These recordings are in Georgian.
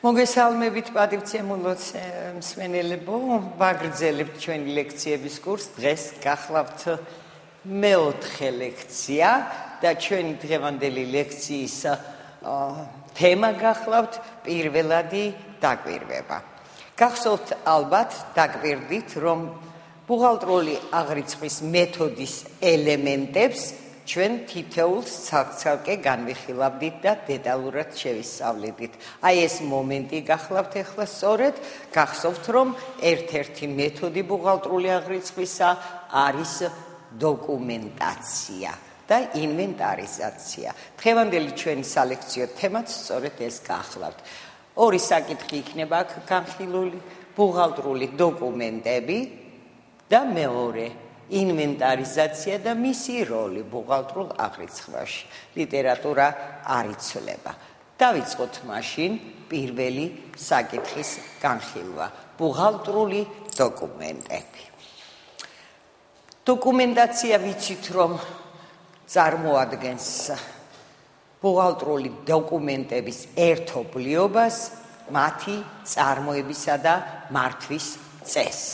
მოგესალმებით პატივცემულოთ მსმენელებო, ვაგრძელებთ ჩვენი ლექციების კურსს. დღეს გახლავთ მეოთხე ლექცია და ჩვენი დღევანდელი ლექციის თემა გახლავთ პირველადი დაკვირვება. გახსოვთ ალბათ დაკვირდით, რომ ბუღალტრული აღრიცხვის მეთოდის ელემენტებს ჩვენ თითოეულს ცალ-ცალკე განვიხილავდით და დეტალურად შევისწავლებით. აი ეს მომენტი გახლავთ ახლა სწორედ, გახსოვთ რომ ერთ-ერთი მეთოდი ბუღალტრული აღრიცხვისა არის დოკუმენტაცია და ინვენტარიზაცია. დღევანდელი ჩვენი სალექციო თემაც სწორედ ეს გახლავთ. ორი საკითხი იქნება აქ განხილული: ბუღალტრული დოკუმენტები და მეორე ინვენტარიზაცია და მისი როლი ბუღალტრულ აღრიცხვაში. ლიტერატურა არ იცვლება. დავიწყოთ მაშინ პირველი საკითხის განხილვა. ბუღალტრული დოკუმენტები. დოკუმენტაცია ვიცით რომ წარმოადგენს ბუღალტრული დოკუმენტების ერთობლიობას, მათი წარმოებისა და მართვის წესს.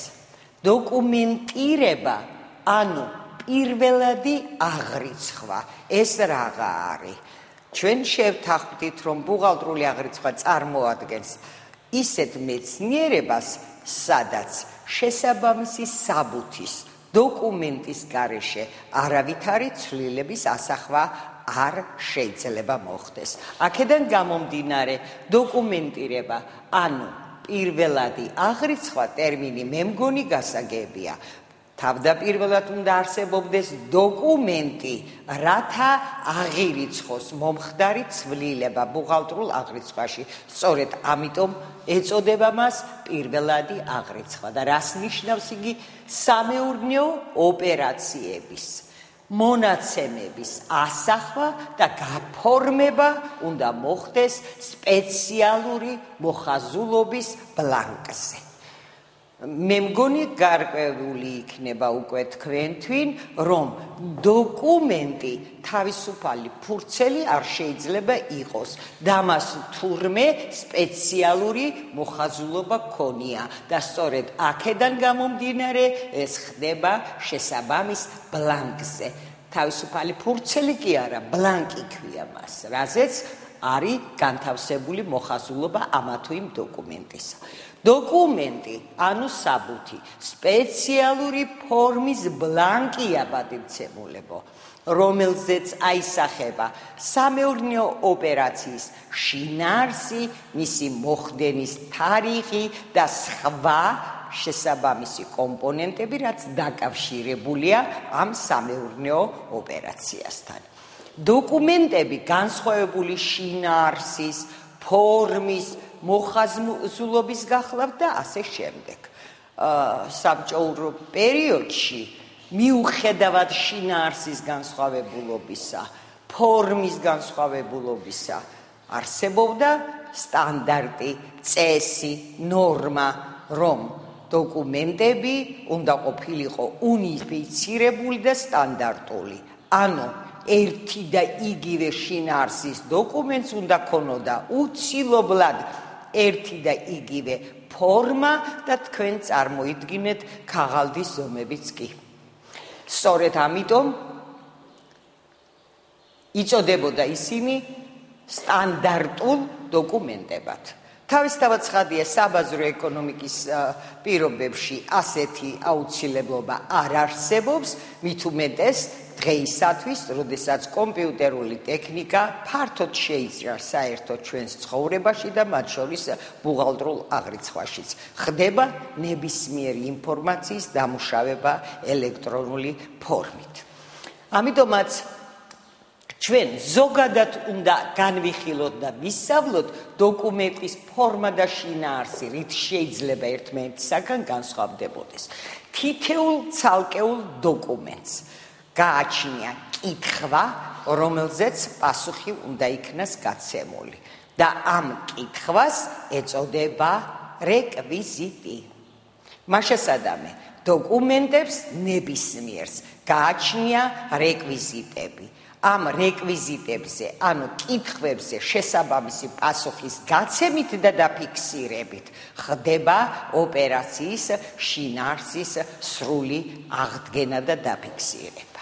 დოკუმენტირება ანუ პირველადი აღრიცხვა ეს რაღა არის ჩვენ შევთანხმდით რომ ბუღალტრული აღრიცხვა წარმოადგენს ისეთ მეცნიერებას სადაც შესაბამისი საბუთის დოკუმენტის გარეშე არავითარი ცვლილების ასახვა არ შეიძლება მოხდეს. აქედან გამომდინარე, დოკუმენტირება, ანუ პირველადი აღრიცხვა ტერმინი მე მგონი გასაგებია. თავდაპირველად უნდა არსებობდეს დოკუმენტი, რათა აღირიცხოს მომხდარი ცვლილება ბუღალტრულ აღრიცხვაში. სწორედ ამიტომ ეწოდება მას პირველადი აღრიცხვა და რას ნიშნავს იგი სამეურნეო ოპერაციების მონაცემების ასახვა და გაფორმება უნდა მოხდეს სპეციალური მოხაზულობის ბლანკზე. მე მგონი გარკვეული იქნება უკვე თქვენთვინ რომ დოკუმენტი თავისუფალი ფურცელი არ შეიძლება იყოს. და მას თურმე სპეციალური მოხაზულობა ქონია. და სწორედ აქედან გამომდინარე ეს ხდება შესაბამის ბლანკზე. თავისუფალი ფურცელი კი არა ბლანკი ქვია მას. რაზეც არის განთავსებული მოხაზულობა ამა თუ იმ დოკუმენტისა დოკუმენტი, ანუ საბუთი, სპეციალური ფორმის ბლანკია ბადიცემულებო, რომელზეც აისახება სამეურნეო ოპერაციის შინარსი, მისი მოხდენის თარიღი და სხვა შესაბამისი კომპონენტები, რაც დაკავშირებულია ამ სამეურნეო ოპერაციასთან. დოკუმენტები განსხვავებული შინარსის, ფორმის, მოხაზულობის გახლავთ და ასე შემდეგ. აა საბჭოურ პერიოდში მიუხედავად შინაარსის განსხვავებულობისა, ფორმის განსხვავებულობისა, არსებობდა სტანდარტი, წესი, ნორმა, რომ დოკუმენტები უნდა ყოფილიყო უნიფიცირებული და სტანდარტული. ანუ ერთი და იგივე შინაარსის დოკუმენტს უნდა ქონოდა უცილობლად ერთი და იგივე ფორმა და თქვენ წარმოიდგინეთ ქაღალდის ზომებიც კი. სწორედ ამიტომ იწოდებოდა ისინი სტანდარტულ დოკუმენტებად. თავისთავად ცხადია საბაზრო ეკონომიკის პირობებში ასეთი აუცილებლობა არ არსებობს, მით უმეტეს დღეისათვის, როდესაც კომპიუტერული ტექნიკა ფართოდ შეიძრა საერთო ჩვენს ცხოვრებაში და მათ შორის ბუღალტრულ აღრიცხვაშიც, ხდება ნებისმიერი ინფორმაციის დამუშავება ელექტრონული ფორმით. ამიტომაც ჩვენ ზოგადად უნდა განვიხილოთ და ვისწავლოთ დოკუმენტის ფორმა და შინაარსი, რით შეიძლება ერთმანეთისაგან განსხვავდებოდეს. თითეულ ცალკეულ დოკუმენტს გააჩნია კითხვა, რომელზეც პასუხი უნდა იქნას გაცემული და ამ კითხვას ეწოდება რეკვიზიტი. მაშასადამე, დოკუმენტებს ნებისმიერს გააჩნია რეკვიზიტები ამ რეკვიზიტებზე, ანუ კითხვებზე შესაბამისი პასუხის გაცემით და დაფიქსირებით ხდება ოპერაციის შინარსის სრული აღდგენა და დაფიქსირება.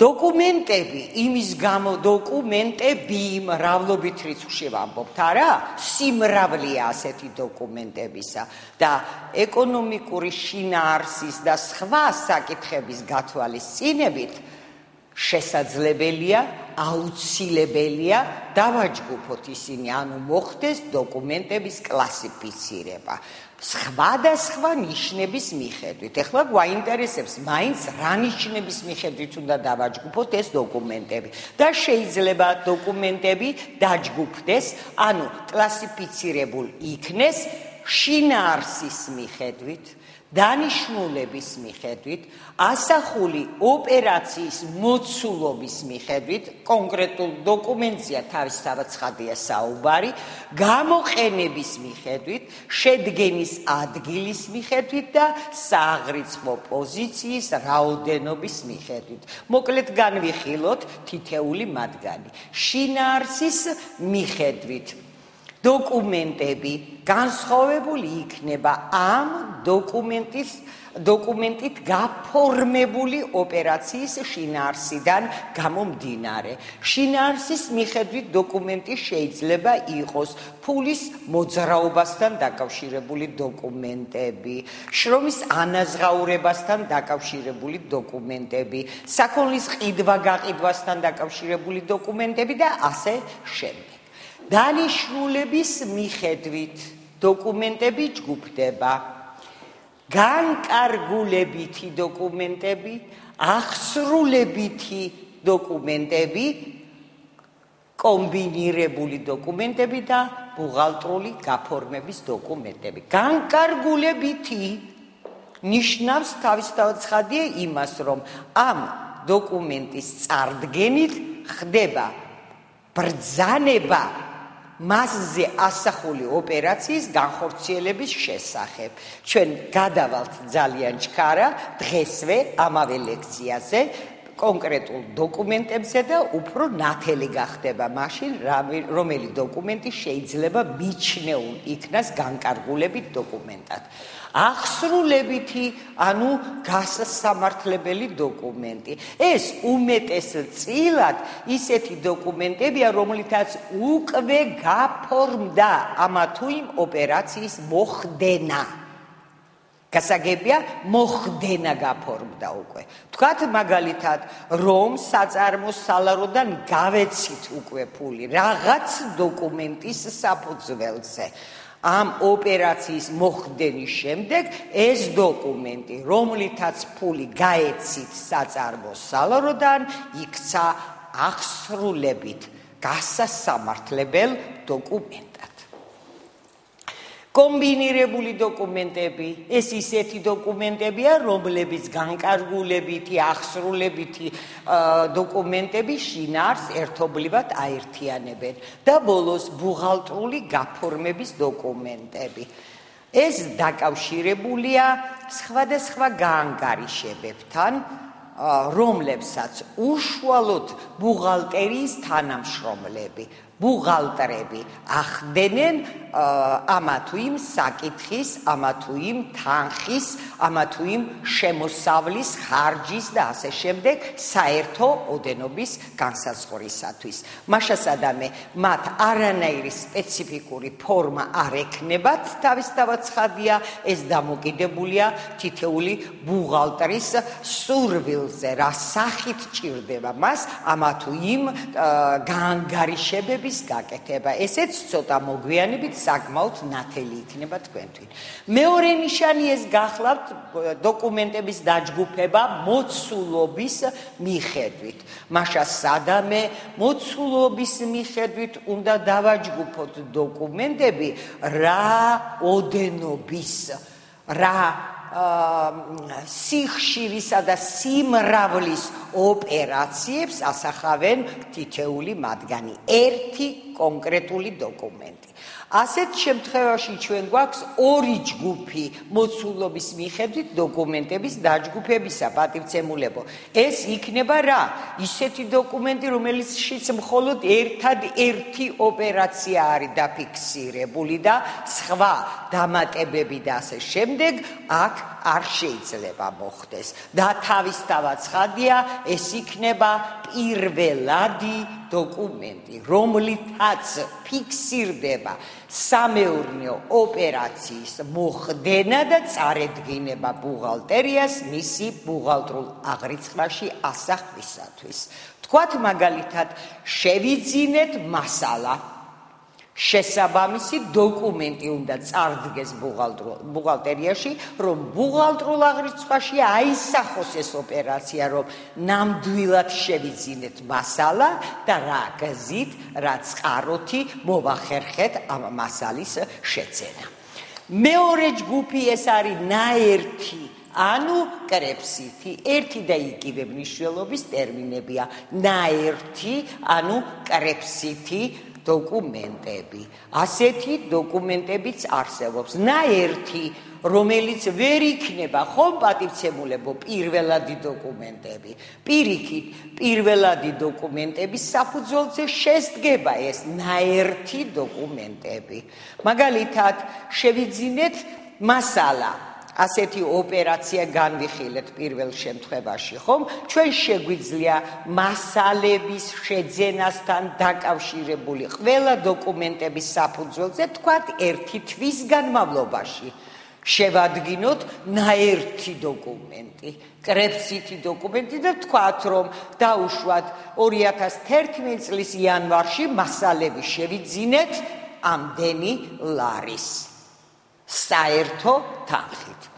დოკუმენტები იმის გამო დოკუმენტები მრავლობით რიცხვში ვამბობთ, არა? სიმრავლეა ასეთი დოკუმენტებისა და ეკონომიკური შინაარსის და სხვა საკითხების გათვალისწინებით შესაძლებელია, აუცილებელია დავაჯგუფოთ ისინი, ანუ მოხდეს დოკუმენტების კლასიფიცირება. სხვადასხვა ნიშნების მიხედვით. ეხლა გვაინტერესებს, მაინც რა ნიშნების მიხედვით უნდა დავაჯგუფოთ ეს დოკუმენტები და შეიძლება დოკუმენტები დაჯგუფდეს, ანუ კლასიფიცირებულ იქნეს შინაარსის მიხედვით. დანიშნულების მიხედვით, ასახული ოპერაციის მოცულობის მიხედვით, კონკრეტულ დოკუმენტია თავისთავად ცხადია საუბარი, გამოყენების მიხედვით, შედგენის ადგილის მიხედვით და საღრიცხვო პოზიციის რაოდენობის მიხედვით. მოკლედ განვიხილოთ თითეული მათგანი. შინაარსის მიხედვით დოკუმენტები განსხვავებული იქნება ამ დოკუმენტის დოკუმენტით გაფორმებული ოპერაციის შინაარსიდან გამომდინარე. შინაარსის მიხედვით დოკუმენტი შეიძლება იყოს ფულის მოძრაობასთან დაკავშირებული დოკუმენტები, შრომის ანაზღაურებასთან დაკავშირებული დოკუმენტები, საქონლის ყიდვა-გაყიდვასთან დაკავშირებული დოკუმენტები და ასე შემდეგ. დანიშნულების მიხედვით დოკუმენტები ჯგუფდება განკარგულებითი დოკუმენტები, ახსრულებითი დოკუმენტები, კომბინირებული დოკუმენტები და ბუღალტრული გაფორმების დოკუმენტები. განკარგულებითი ნიშნავს თავისთავად ცხადია იმას, რომ ამ დოკუმენტის წარდგენით ხდება ბრძანება მასზე ასახული ოპერაციის განხორციელების შესახებ. ჩვენ გადავალთ ძალიან ჩქარა დღესვე ამავე ლექციაზე კონკრეტულ დოკუმენტებზე და უფრო ნათელი გახდება მაშინ რომელი დოკუმენტი შეიძლება მიჩნეულ იქნას განკარგულებით დოკუმენტად. ახსრულებითი, ანუ გასასამართლებელი დოკუმენტი. ეს უმეტეს წილად ისეთი დოკუმენტებია, რომლითაც უკვე გაფორმდა ამა თუ იმ ოპერაციის მოხდენა. გასაგებია მოხდენა გაფორმდა უკვე. თქვათ მაგალითად, რომ საწარმო სალაროდან გავეცით უკვე ფული რაღაც დოკუმენტის საფუძველზე. ამ ოპერაციის მოხდენის შემდეგ ეს დოკუმენტი, რომლითაც ფული გაეცით საწარმო სალაროდან, იქცა ახსრულებით გასასამართლებელ დოკუმენტად. კომბინირებული დოკუმენტები ეს ისეთი დოკუმენტებია რომლებიც განკარგულებითი ახსრულებითი დოკუმენტები შინარს ერთობლივად აერთიანებენ და ბოლოს ბუღალტრული გაფორმების დოკუმენტები. ეს დაკავშირებულია სხვადასხვა გაანგარიშებებთან რომლებსაც უშუალოდ ბუღალტერიის თანამშრომლები ბუღალტრები ახდენენ ამა თუ იმ საკითხის, ამა თუ იმ თანხის, ამა თუ იმ შემოსავლის ხარჯის და ასე შემდეგ საერთო ოდენობის განსაზღვრისათვის. მაშასადამე მათ არანაირი სპეციფიკური ფორმა არ ექნებათ, თავისთავად ცხადია, ეს დამოკიდებულია თითეული ბუღალტრის სურვილზე, რა სახით ჭირდება მას ამა თუ იმ გაანგარიშებების გაკეთება. ესეც ცოტა მოგვიანებით საკმაოდ ნათელი იქნება თქვენთვის. მეორე ნიშანი ეს გახლავთ დოკუმენტების დაჯგუფება მოცულობის მიხედვით. მაშა სადამე მოცულობის მიხედვით უნდა დავაჯგუფოთ დოკუმენტები რა ოდენობის რა სიხშირისა და სიმრავლის ოპერაციებს ასახავენ თითეული მათგანი. ერთი კონკრეტული დოკუმენტი ასეთ შემთხვევაში ჩვენ გვაქვს ორი ჯგუფი მოცულობის მიხედვით დოკუმენტების დაჯგუფებისა პატივცემულებო. ეს იქნება რა? ისეთი დოკუმენტი, რომელიცშიც მხოლოდ ერთად-ერთი ოპერაცია არის დაფიქსირებული და სხვა დამატებები და ასე შემდეგ აქ არ შეიძლება მოხდეს. და თავისთავად ცხადია, ეს იქნება პირველადი დოკუმენტი, რომლითაც ფიქსირდება სამეურნეო ოპერაციის მოხდენა და წარედგინება ბუღალტერიას მისი ბუღალტრულ აღრიცხვაში ასახვისათვის. თქვათ მაგალითად, შევიძინეთ მასალა შესაბამისი დოკუმენტი უნდა წარდგეს ბუღალტერიაში, რომ ბუღალტრულ აღრიცხვაში აისახოს ეს ოპერაცია, რომ ნამდვილად შევიძინეთ მასალა და რა გზით, რა წყაროთი მოვახერხეთ ამ მასალის შეცენა. მეორე ჯგუფი ეს არის ნაერთი ანუ კრეფსითი ერთი და იგივე მნიშვნელობის ტერმინებია ნაერთი ანუ კრეფსითი დოკუმენტები. ასეთი დოკუმენტებიც არსებობს. ნაერთი, რომელიც ვერ იქნება ხომ პატივცემულებო პირველადი დოკუმენტები. პირიქით, პირველადი დოკუმენტების საფუძველზე შეესდგება ეს ნაერთი დოკუმენტები. მაგალითად, შევიძინეთ მასალა ასეთი ოპერაცია განვიხილეთ პირველ შემთხვევაში, ხომ? ჩვენ შეგვიძლია მასალების შეძენასთან დაკავშირებული ყველა დოკუმენტების საფუძველზე თქვათ ერთი თვის განმავლობაში შევადგინოთ ნაერთი დოკუმენტი, კრეფსითი დოკუმენტი და თქვათ, რომ დაუშვათ 2011 წლის იანვარში მასალები შევიძინეთ ამდენი ლარის საერთო თანხით.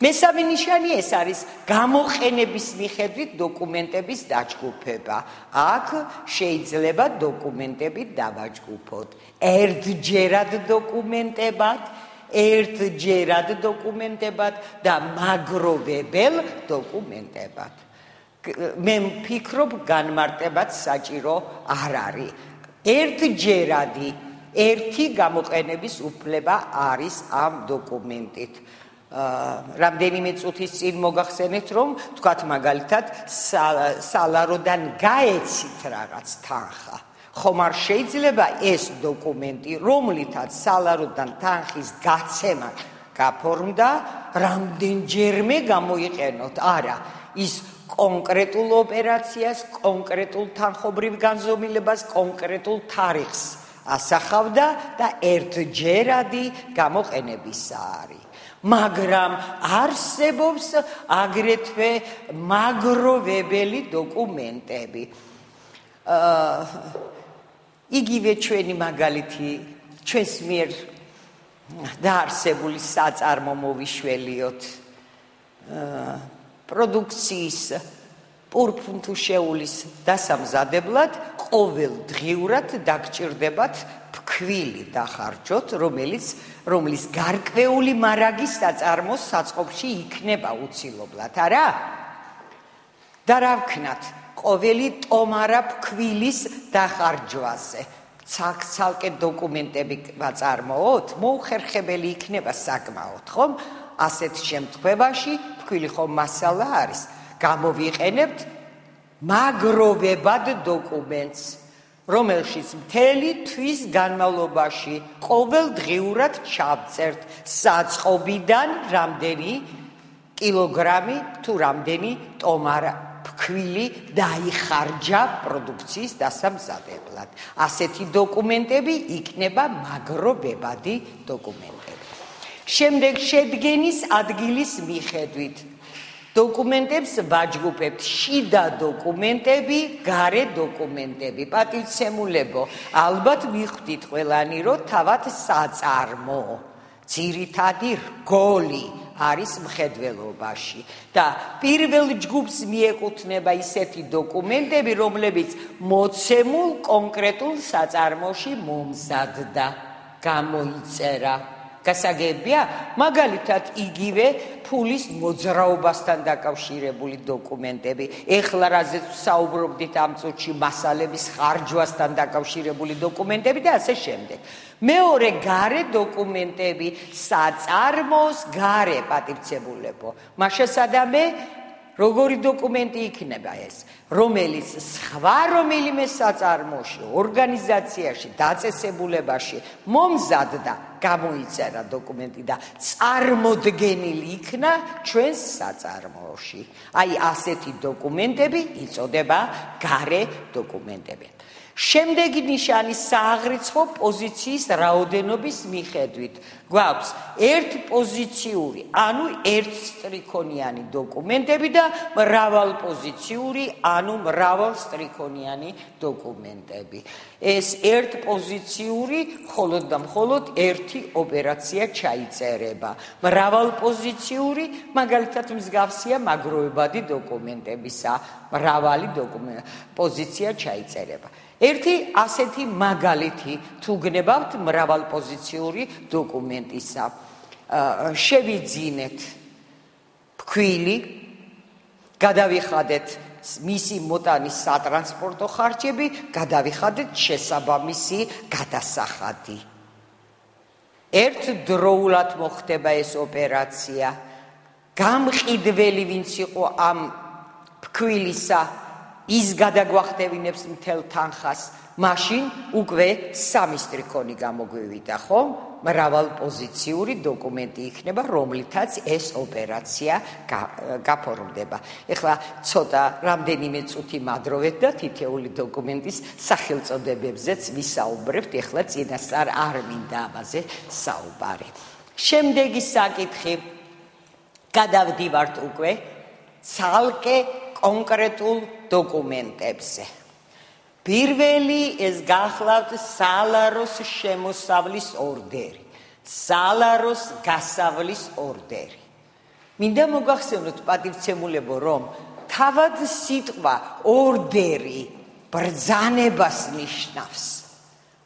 მესამე ნიშანი ეს არის გამოყენების მიხედვით დოკუმენტების დაჯგუფება. აქ შეიძლება დოკუმენტები დავაჯგუფოთ ერთჯერად დოკუმენტებად, ერთჯერად დოკუმენტებად და მაგროვებელ დოკუმენტებად. მე ვფიქრობ, განმარტებაც საჭირო არ არის. ერთჯერადი ერთი გამოყენების უფლება არის ამ დოკუმენტით. რამდენიმე წუთის წინ მოგახსენეთ რომ თქვათ მაგალითად სალაროდან გაეცით რაღაც თანხა. ხომ არ შეიძლება ეს დოკუმენტი რომლითაც სალაროდან თანხის გაცემა გაფორმდა რამდენჯერმე გამოიყენოთ? არა ის კონკრეტულ ოპერაციას კონკრეტულ თანხობრივ განზომილებას კონკრეტულ თარიღს ასახავდა და ერთჯერადი გამოყენებისა არის მაგრამ არსებობს აგრეთვე მაგროვებელი დოკუმენტები. აა იგივე ჩვენი მაგალითი ჩვენს მიერ დაარსებული საწარმო მოვიშველიოთ პროდუქციის პურფუნთუშეულის დასამზადებლად ყოველ დღიურად დაგჭირდებათ ფქვილი დახარჯოთ, რომელიც რომლის გარკვეული მარაგის საწარმოს საწყობში იქნება უცილობლად, არა? და რა ვქნათ? ყოველი ტომარა ფქვილის დახარჯვაზე. ცალკე დოკუმენტები ვაწარმოოთ, მოუხერხებელი იქნება საკმაოდ, ხომ? ასეთ შემთხვევაში ფქვილი ხომ მასალა არის. გამოვიყენებთ მაგროვებად დოკუმენტს. რომელშიც მთელი თვის განმავლობაში ყოველდღიურად ჩავწერთ საწყობიდან რამდენი კილოგრამი თუ რამდენი ტომარა ფქვილი დაიხარჯა პროდუქციის დასამზადებლად. ასეთი დოკუმენტები იქნება მაგრობებადი დოკუმენტები. შემდეგ შედგენის ადგილის მიხედვით დოკუმენტებს ვაჯგუფებთ. შიდა დოკუმენტები, გარე დოკუმენტები. პატივცემულებო, ალბათ მიხვდით ყველანი, რომ თავად საწარმო. ძირითადი რგოლი არის მხედველობაში. და პირველ ჯგუფს მიეკუთვნება ისეთი დოკუმენტები, რომლებიც მოცემულ კონკრეტულ საწარმოში მომზადდა, გამოიწერა, გასაგებია მაგალითად იგივე ფულის მოძრაობასთან დაკავშირებული დოკუმენტები. ეხლა რაზეც საუბრობდით ამ წუთში მასალების ხარჯვასთან დაკავშირებული დოკუმენტები და ასე შემდეგ. მეორე gare დოკუმენტები საწარმოს gare პატივცებულებო მაშასადამე როგორი დოკუმენტი იქნება ეს, რომელიც სხვა რომელიმე საწარმოში, ორგანიზაციაში, დაწესებულებაში მომზადდა, გამოიწერა დოკუმენტი და წარმოდგენილი იქნა ჩვენს საწარმოში. აი ასეთი დოკუმენტები იწოდება gare დოკუმენტები. შემდეგი ნიშანი სააღრიცხვო პოზიციის რაოდენობის მიხედვით გვაქვს ერთ პოზიციური, ანუ ერთ სტრიქონიანი დოკუმენტები და მრავალ პოზიციური, ანუ მრავალ სტრიქონიანი დოკუმენტები. ეს ერთ პოზიციური მხოლოდ და მხოლოდ ერთი ოპერაცია ჩაიწერება. მრავალ პოზიციური, მაგალითად მსგავსია მაგროებადი დოკუმენტებისა, მრავალი დოკუმენტი პოზიცია ჩაიწერება. ერთი ასეთი მაგალითი თუ გნებავთ მრავალპოზიციური დოკუმენტისა. შევიძინეთ ფქვილი გადავიხადეთ მისი მოტანის სატრანსპორტო ხარჯები გადავიხადეთ შესაბამისი გადასახადი. ერთ დროულად მოხდება ეს ოპერაცია. გამყიდველი ვინც იყო ამ ფქვილისა ის გადაგვახტევინებს მთელ თანხას, მაშინ უკვე სამი სტრიქონი გამოგვივიდა, ხო? მრავალ პოზიციური დოკუმენტი იქნება, რომლითაც ეს ოპერაცია გაფორმდება. ეხლა ცოტა რამდენიმე წუთი მადროვეთ და თითეული დოკუმენტის სახელწოდებებზეც ვისაუბრებთ, ეხლა წინასწარ არ მინდა ამაზე საუბარი. შემდეგი საკითხი გადავდივართ უკვე ცალკე კონკრეტულ დოკუმენტებზე. პირველი ეს გახლავთ სალაროს შემოსავლის ორდერი. სალაროს გასავლის ორდერი. მინდა მოგახსენოთ პატივცემულებო, რომ თავად სიტყვა ორდერი ბრძანებას ნიშნავს.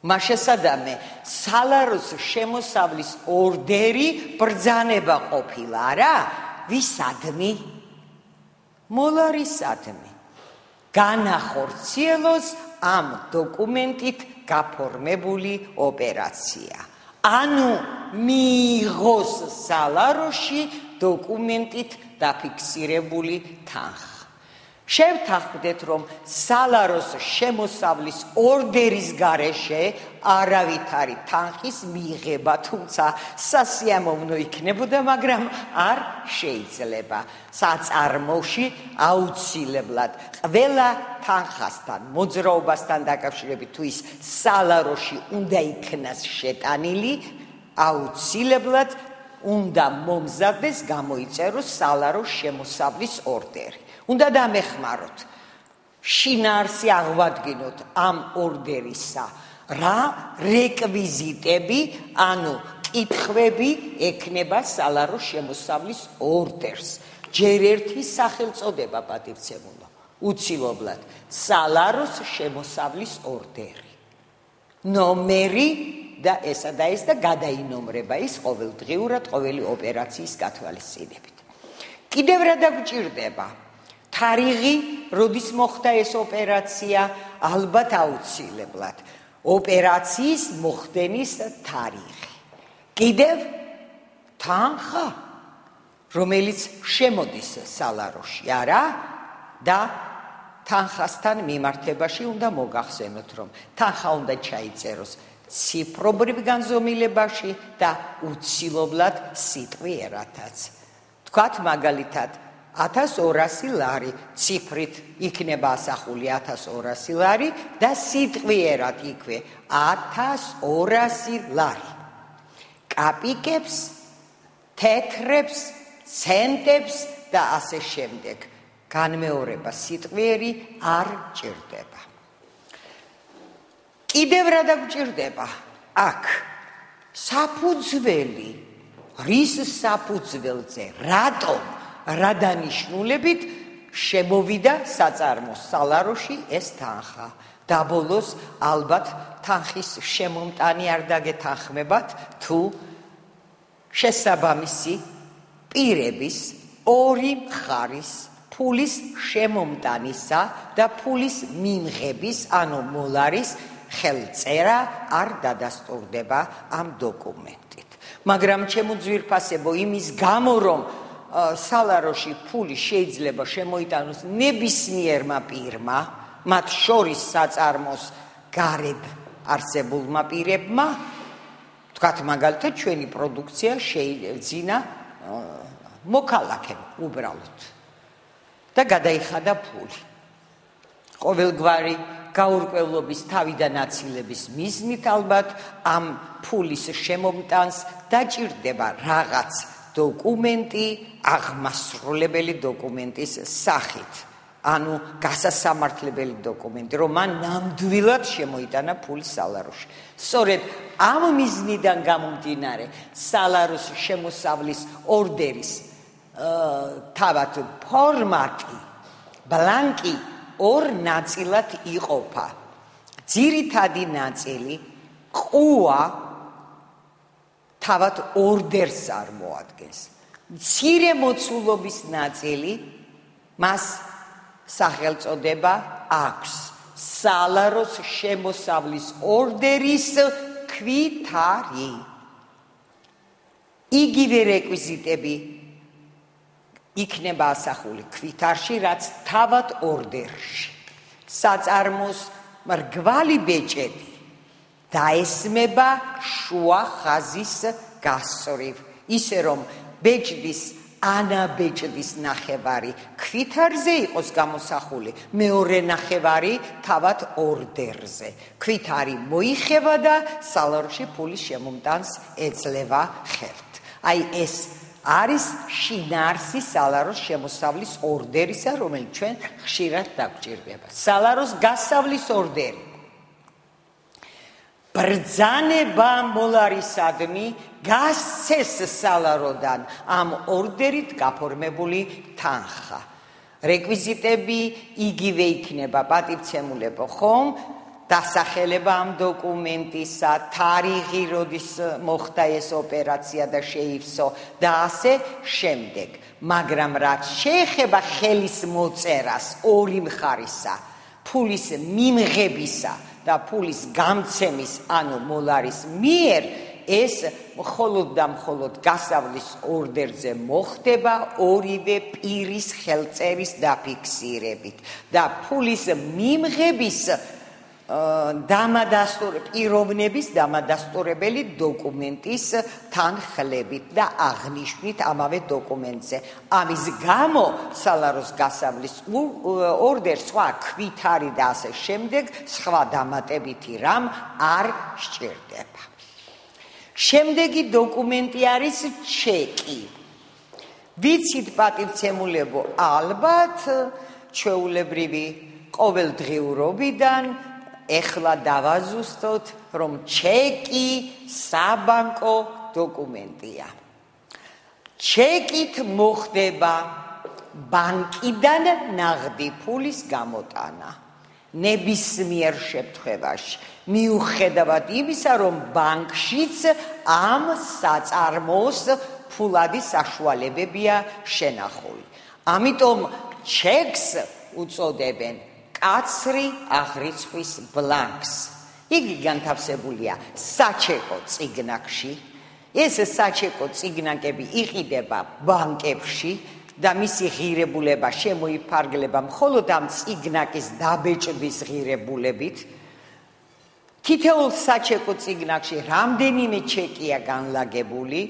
მაშასადამე სალაროს შემოსავლის ორდერი ბრძანება ყოფილა რა? ვისადმი? მოლარისადმი. განახორციელოს ამ დოკუმენტით გაფორმებული ოპერაცია. ანუ მიიღოს სალაროში დოკუმენტით დაფიქსირებული თანხა. შევთანხმდეთ რომ სალაროს შემოსავლის ორდერის გარეშე არავითარი თანხის მიღება თუმცა სასიამოვნო იქნებოდა მაგრამ არ შეიძლება. საწარმოში აუცილებლად ყველა თანხასთან მოძრაობასთან დაკავშირებით თუ ის სალაროში უნდა იქნას შეტანილი აუცილებლად უნდა მომზადდეს გამოიწეროს სალაროს შემოსავლის ორდერი უნდა დამეხმაროთ. შინაარსი აღვადგინოთ ამ ორდერისა რა რეკვიზიტები ანუ კითხვები ექნება სალარო შემოსავლის ორდერს ჯერ ერთი სახელწოდება პატივცემულო. უცილობლად. სალაროს შემოსავლის ორდერი ნომერი და ესა და ეს და გადაინომრება ის ყოველდღიურად ყოველი ოპერაციის გათვალისწინებით. კიდევ რა დაგჭირდება თარიღი, როდის მოხდა ეს ოპერაცია, ალბათ აუცილებლად. ოპერაციის მოხდენის თარიღი. კიდევ თანხა, რომელიც შემოდის სალაროში, არა? და თანხასთან მიმართებაში უნდა მოგახსენოთ, რომ თანხა უნდა ჩაიწეროს ციფრობრივ განზომილებაში და უცილობლად სიტყვიერათაც. თქვათ მაგალითად, 1200 ლარი. ციფრით იქნება ასახული 1200 ლარი და სიტყვიერად იქვე. 1200 ლარი. კაპიკებს თეთრებს ცენტებს და ასე შემდეგ. განმეორება სიტყვიერი არ ჭირდება. კიდევ რა დაგჭირდება? აქ საფუძველი რის საფუძველზე? რატომ რა დანიშნულებით შემოვიდა საწარმოს სალაროში ეს თანხა და ბოლოს ალბათ თანხის შემომტანი არ დაგეთანხმებათ თუ შესაბამისი პირების ორი მხარის ფულის შემომტანისა და ფულის მიმღების, ანუ მოლარის ხელწერა არ დადასტურდება ამ დოკუმენტით. მაგრამ ჩემო ძვირფასებო, იმის გამო რომ სალაროში ფული შეიძლება შემოიტანოს ნებისმიერმა პირმა, მათ შორის საწარმოს გარეთ არსებულმა პირებმა, თქვათ მაგალითად ჩვენი პროდუქცია შეიძლება მოქალაქემ უბრალოდ და გადაიხადა ფული. ყოველგვარი გაურკვევლობის თავიდან აცილების მიზნით ალბათ ამ ფულის შემომტანს დაჭირდება რაღაც დოკუმენტი, აღმასრულებელი დოკუმენტის სახით. ანუ გასასამართლებელი დოკუმენტი, რომ მან ნამდვილად შემოიტანა ფული სალაროში. სწორედ ამ მიზნიდან გამომდინარე, სალაროს შემოსავლის ორდერის თავად ფორმატი ბლანკი ორ ნაწილად იყოფა. ძირითადი ნაწილი ყუა თავად ორდერს წარმოადგენს. მცირე მოცულობის ნაწილი მას სახელწოდება აქვს. სალაროს შემოსავლის ორდერის ქვითარი. იგივე რეკვიზიტები იქნება ასახული ქვითარში, რაც თავად ორდერში. საწარმოს მრგვალი ბეჭედი დაესმება შუა ხაზის გასწრივ, ისე რომ ბეჭდის ანა ბეჭდის ნახევარი ქვითარზე იყოს გამოსახული, მეორე ნახევარი თავად ორდერზე. ქვითარი მოიხება და სალაროში ფულის შემომტანს ეძლევა ხელთ. აი ეს არის შინარსი სალაროს შემოსავლის ორდერისა, რომელიც ჩვენ ხშირად დაგჭირდება. სალაროს გასავლის ორდერი. ბრძანება მოლარისადმი გასცეს სალაროდან ამ ორდერით გაფორმებული თანხა. რეკვიზიტები იგივე იქნება პატივცემულებო ხომ? დასახელება ამ დოკუმენტისა, თარიღი, როდის მოხდა ეს ოპერაცია და შეივსო და ასე შემდეგ. მაგრამ რაც შეეხება ხელის მოწერას ორი მხარისა, ფულის მიმღებისა და ფულის გამცემის, ანუ მოლარის მიერ ეს მხოლოდ და მხოლოდ გასავლის ორდერზე მოხდება ორივე პირის ხელწერის დაფიქსირებით. და ფულის მიმღების დამადასტურ პიროვნების დამადასტურებელი დოკუმენტის თანხლებით და აღნიშნით ამავე დოკუმენტზე. ამის გამო სალაროს გასავლის ორდერ სხვა ქვითარი და ასე შემდეგ სხვა დამატებითი რამ არ სჭირდება. შემდეგი დოკუმენტი არის ჩეკი. ვიცით პატივცემულებო ალბათ ჩვეულებრივი ყოველდღიურობიდან ეხლა დავაზუსტოთ, რომ ჩეკი საბანკო დოკუმენტია. ჩეკით მოხდება ბანკიდან ნაღდი ფულის გამოტანა. ნებისმიერ შემთხვევაში, მიუხედავად იმისა, რომ ბანკშიც ამ საწარმოს ფულადი საშუალებებია შენახული. ამიტომ ჩეკს უწოდებენ კაცრი აღრიცხვის ბლანკს. იგი განთავსებულია საჩეკო ციგნაკში. ეს საჩეკო ციგნაკები იყიდება ბანკებში და მისი ღირებულება შემოიფარგლება მხოლოდ ამ ციგნაკის დაბეჭდის ღირებულებით. თითოეულ საჩეკო ციგნაკში რამდენიმე ჩეკია განლაგებული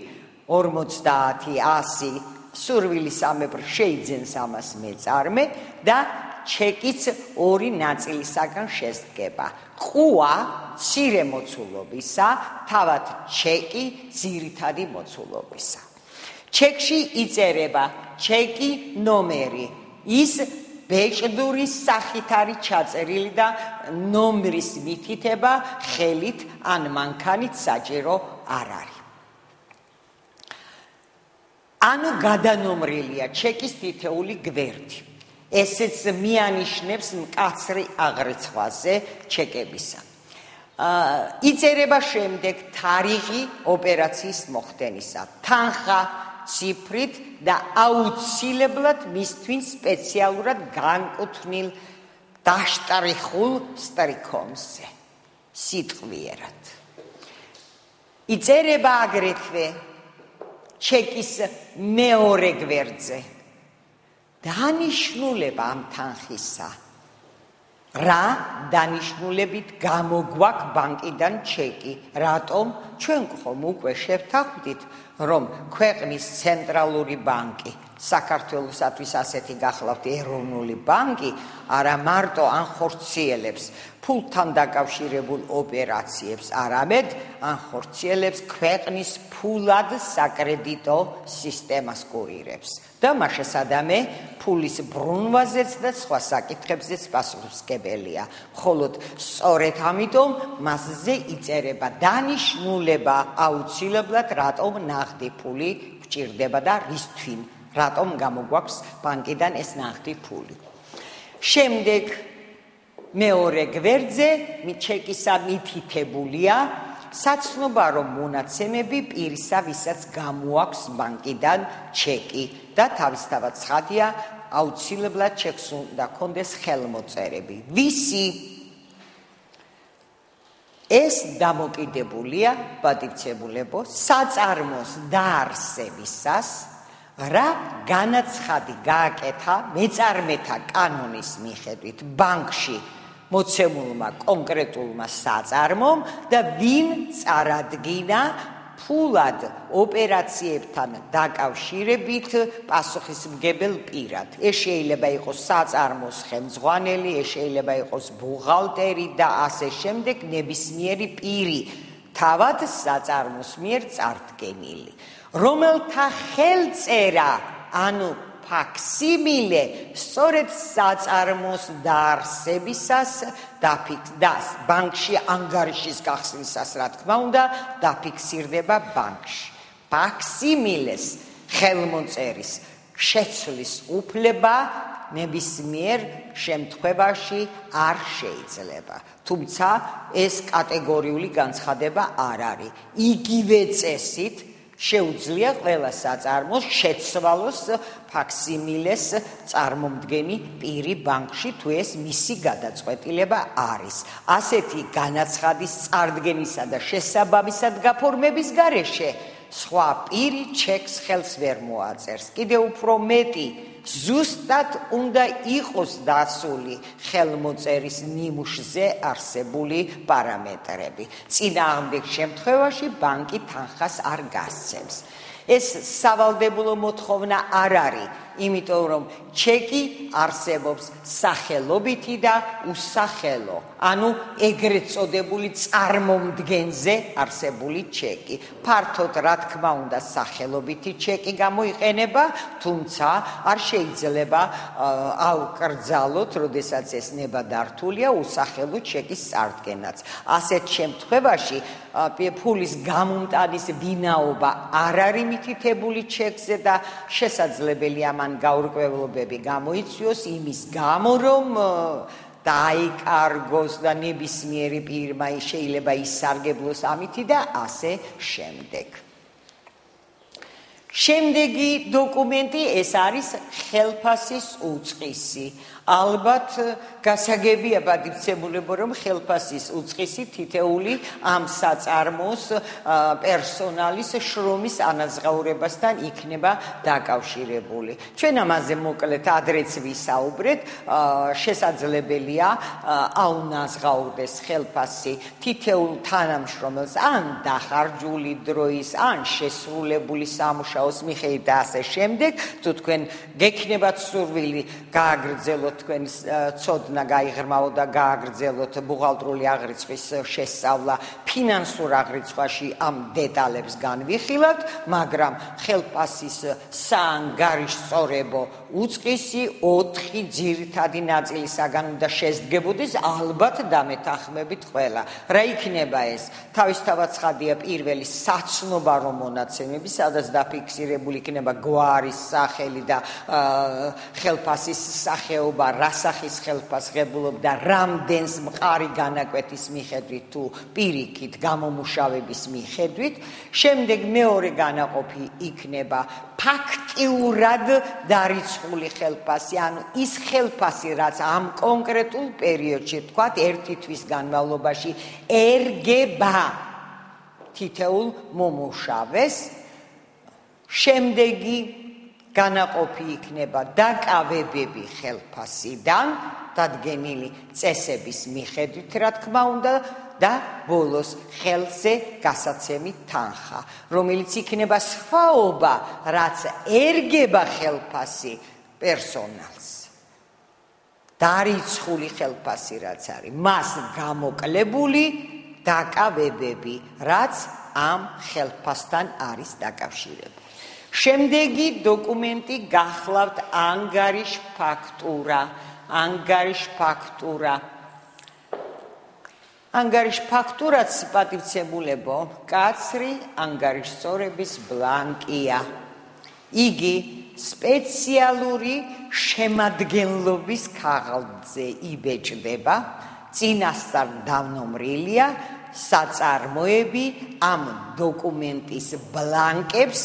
50, 100 სურვილის ამებრ შეიძენს ამას მეწარმე და ჩეკიც ორი ნაწილისაგან შედგება. ყუა ცირე მოცულობისა, თავად ჩეკი ძირითადი მოცულობისა. ჩეკში იწერება ჩეკი ნომერი. ის ბეჭდურის სახით არის ჩაწერილი და ნომრის მითითება ხელით ან მანქანით საჭირო არ არის. ანუ გადანომრილია ჩეკის თითეული გვერდი. ესეც მიანიშნებს მკაცრი აღრიცხვაზე ჩეკებისა. იწერება შემდეგ თარიღი ოპერაციის მოხდენისა. თანხა ციფრით და აუცილებლად მისთვის სპეციალურად განკუთვნილ დაშტრიხულ სტრიქონზე. სიტყვიერად. იწერება აგრეთვე ჩეკის მეორე გვერდზე. დანიშნულება ამ თანხისა. რა დანიშნულებით გამოგვაქ ბანკიდან ჩეკი? რატომ? ჩვენ ხომ უკვე შევთანხმდით რომ ქვეყნის ცენტრალური ბანკი საქართველოსთვის ასეთი გახლავთ ეროვნული ბანკი არა მარტო ანხორციელებს ფულთან დაკავშირებულ ოპერაციებს არამედ ანხორციელებს ქვეყნის ფულად საკრედიტო სისტემას კურირებს და მასშესადამე ფულის ბრუნვაზეც და სხვა საკითხებზეც პასუხისგებელია. მხოლოდ სწორედ ამიტომ მასზე იწერება დანიშნულება აუცილებლად რატომ ნახდი ფული გჭირდება და რისთვის რატომ გამოგვაქვს ბანკიდან ეს ნახდი ფული. შემდეგ მეორე გვერდზე მიჩეკისა მითითებულია საცნობა რომ მონაცემები პირისა ვისაც გამოაქვს ბანკიდან ჩეკი და თავისთავად ცხადია აუცილებლად ჩეკს უნდა კონდეს ხელმოწერები. ვისი? ეს დამოკიდებულია პატივცემულებო საწარმოს დაარსებისას რა განაცხადი გააკეთა მეწარმეთა კანონის მიხედვით ბანკში მოცემულმა კონკრეტულმა საწარმომ და ვინ წარადგინა ფულად ოპერაციებთან დაკავშირებით პასუხისმგებელ პირად. ეს შეიძლება იყოს საწარმოს ხელმძღვანელი, ეს შეიძლება იყოს ბუღალტერი და ასე შემდეგ ნებისმიერი პირი თავად საწარმოს მიერ წარდგენილი. რომელთა ხელწერა ანუ ფაქსიმილე სწორედ საწარმოს დაარსებისას დაფიქს და ბანკში ანგარიშის გახსნისას რა თქმა უნდა დაფიქსირდება ბანკში. ფაქსიმილეს ხელმოწერის შეცვლის უფლება ნებისმიერ შემთხვევაში არ შეიძლება. თუმცა ეს კატეგორიული განცხადება არ არის. იგივე წესით შეუძლია ყველა საწარმოს შეცვალოს ფაქსიმილეს წარმომდგენი პირი ბანკში თუ ეს მისი გადაწყვეტილება არის. ასეთი განაცხადის წარდგენისა და შესაბამისად გაფორმების გარეშე სხვა პირი ჩეკს ხელს ვერ მოაწერს. კიდევ უფრო მეტი ზუსტად უნდა იყოს დასული ხელმოწერის ნიმუშზე არსებული პარამეტრები. წინააღმდეგ შემთხვევაში ბანკი თანხას არ გასცემს. ეს სავალდებულო მოთხოვნა არ არის, იმიტომ რომ ჩეკი არსებობს სახელობითი და უსახელო, ანუ ეგრეთ წოდებული წარმომდგენზე არსებული ჩეკი. ფართოდ რა თქმა უნდა სახელობითი ჩეკი გამოიყენება, თუმცა არ შეიძლება აუკრძალოთ, როდესაც ეს ნება დართულია usახელო ჩეკის წარდგენაც. ასეთ შემთხვევაში ფულის გამომტანის ვინაობა არ არის მითითებული ჩეკზე და შესაძლებელია მან გაურკვევლობები გამოიწვიოს იმის გამო რომ დაიკარგოს და ნებისმიერი პირმა შეიძლება ისარგებლოს ამითი და ასე შემდეგ. შემდეგი დოკუმენტი ეს არის ხელფასის უწყისი. ალბათ გასაგებია ბადიცებულებო რომ ხელფასის უწყისი თითეული ამ საწარმოს პერსონალის შრომის ანაზღაურებასთან იქნება დაკავშირებული. ჩვენ ამაზე მოკლედ ადრეც ვისაუბრეთ, შესაძლებელია აუნაზღაურდეს ხელფასი თითეულ თანამშრომელს ან დახარჯული დროის, ან შესრულებული სამუშაოს. მიხედვით და ასე შემდეგ, თუ თქვენ გექნებათ სურვილი გააგრძელოთ თქვენ ცოდნა გაიღრმაო და გააგრძელოთ ბუღალტრული აღრიცხვის შესწავლა ფინანსურ აღრიცხვაში ამ დეტალებს განვიხილავთ, მაგრამ ხელფასის საანგარიშწორებო უწყისი 4 ძირითადი ნაწილისაგან უნდა შედგებოდეს ალბათ დამეთახმებით ყველა. რა იქნება ეს? თავისთავად ცხადია პირველი საცნობარო მონაცემები, სადაც დაფიქსირებული იქნება გვარის სახელი და ხელფასის სახეობა მუშაობა რასახის ხელფასღებულობდა რამდენს მყარი განაკვეთის მიხედვით თუ პირიქით გამომუშავების მიხედვით? შემდეგ მეორე განაყოფი იქნება ფაქტიურად დარიცხული ხელფასი. ანუ ის ხელფასი რაც ამ კონკრეტულ პერიოდში თქვა ერთი თვის განმავლობაში ერგება. თითეულ მომუშავეს. შემდეგი განაყოფი იქნება დაკავებები ხელფასიდან დადგენილი წესების მიხედვით რა თქმა უნდა და ბოლოს ხელზე გასაცემი თანხა რომელიც იქნება სხვაობა რაც ერგება ხელფასი პერსონალს. დარიცხული ხელფასი რაც არის მას გამოკლებული დაკავებები რაც ამ ხელფასთან არის დაკავშირებული შემდეგი დოკუმენტი გახლავთ ანგარიშ ფაქტურა. ანგარიშ ფაქტურა. ანგარიშ ფაქტურაც პატივცემულებო. კაცრი ანგარიშსწორების ბლანკია. იგი სპეციალური შემადგენლობის ქაღალდზე იბეჭდება წინასწარ დავნომრილია საწარმოები ამ დოკუმენტის ბლანკებს